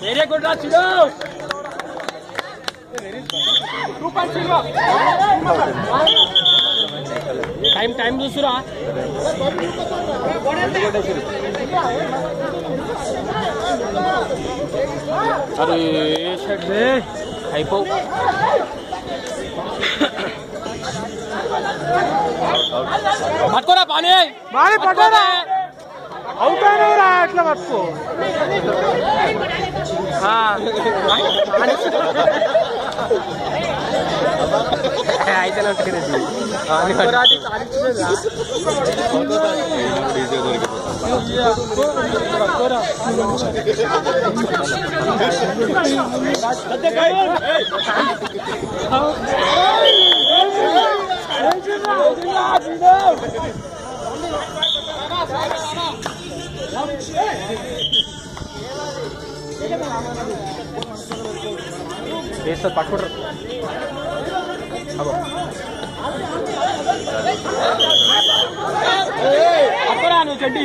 Very good, Rachilo. Time time दूसरा। अरे शेट बे खाई पाओ मत को ना पानी पानी पड़ रहा है అయినవురా అట్లా పట్టుకో అయితే వేస్తారు పట్టుకుంటారు పట్టుకోరా నువ్వు చెడ్డి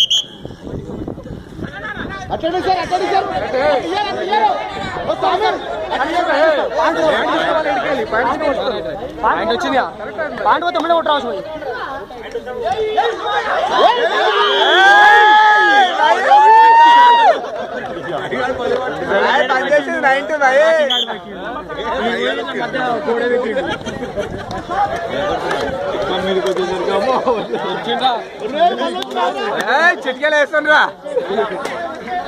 attend sir attend sir. Point వచ్చింది పాయింట్ పోతే తొమ్మిది కొట్టరావచ్చు పోయి చిట్కేలు వేస్తుండ్రా.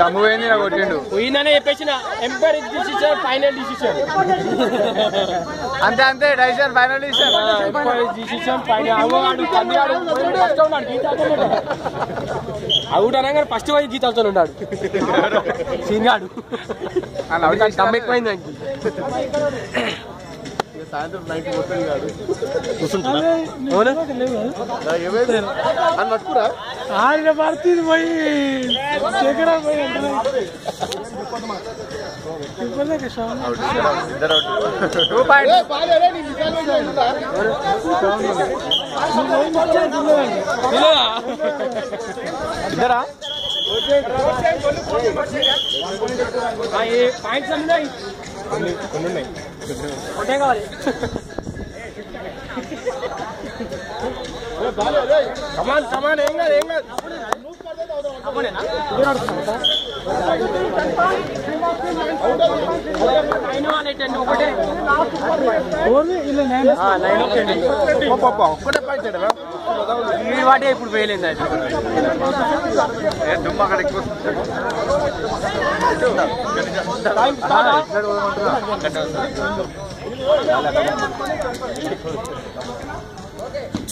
దమ్ము పోయింది నా కొట్టిండు. పోయిందనే చెప్పేసిన. Umpire decision final decision. అంతే అంతే decision final decision. Decision final. అవ్వగాడు first ఉన్నాడు. గీతాతో అవుట్ అనగానే ఫస్ట్ పోయి గీతాలతో ఉన్నాడు. సీనియాడు అలా అవుట్ దమ్ ఎక్కువైంది దానికి. సాయంత్రం నైట్ పోతుంది కాదు అవునా? అని పట్టుకురా. आज भारतीय भाई। शेखरा भाई कितना के शाम इधर वो पाइड ए पाइड अरे नहीं निकाल में? जाए उधर दिला इधर आ हाँ ये पाइड समझाई? कौन नहीं कौन नहीं అండి ఒకటే ఓన్లీ ఇలా నేను ఆ, నైన్ ఒకటి అండి ఒక్కటే పాయింట్ ఈ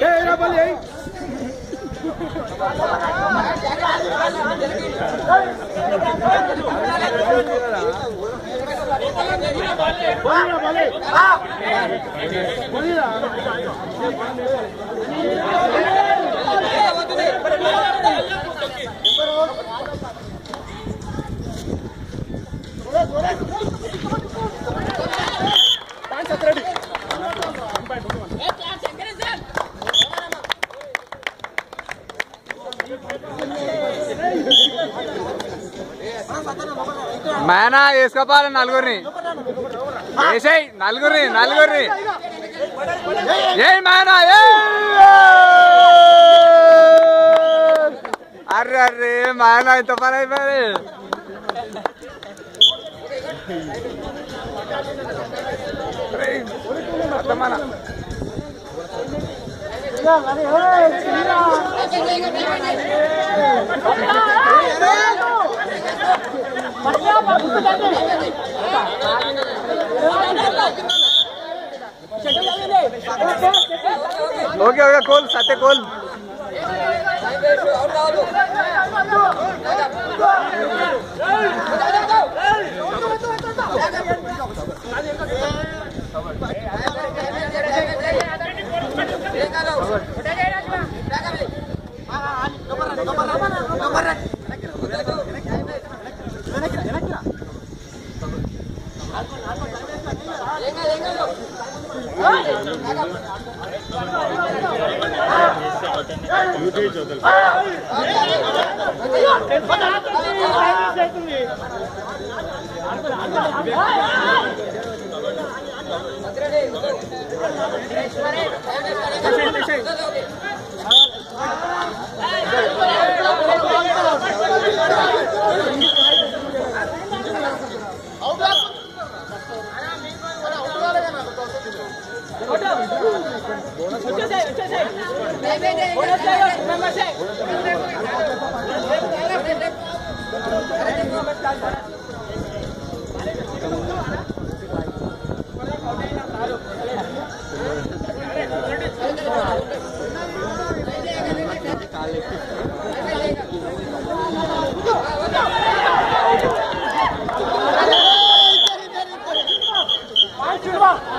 Era bali aí. Bolira bolira. Bolira. మేనా వేసుకోపాలి నలుగురిని వేసేయ్ నలుగురిని నలుగురిని ఏ మేనా ఏయ్! అర్రే అర్రే మేనా ఇంత పని అయిపోయింది हो गया हो गया खोल साथे खोल नंबर नंबर नंबर కోల్ అక్కడనే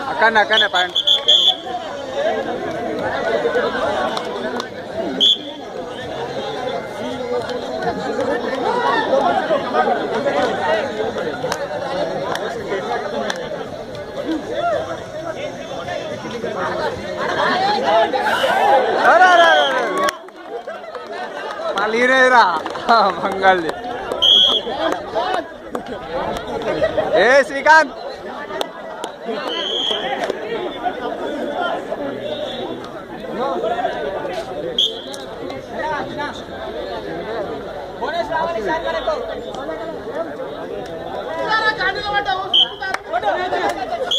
Acá, acá, acá, Mangalirera. Mangali. Yes, he can. What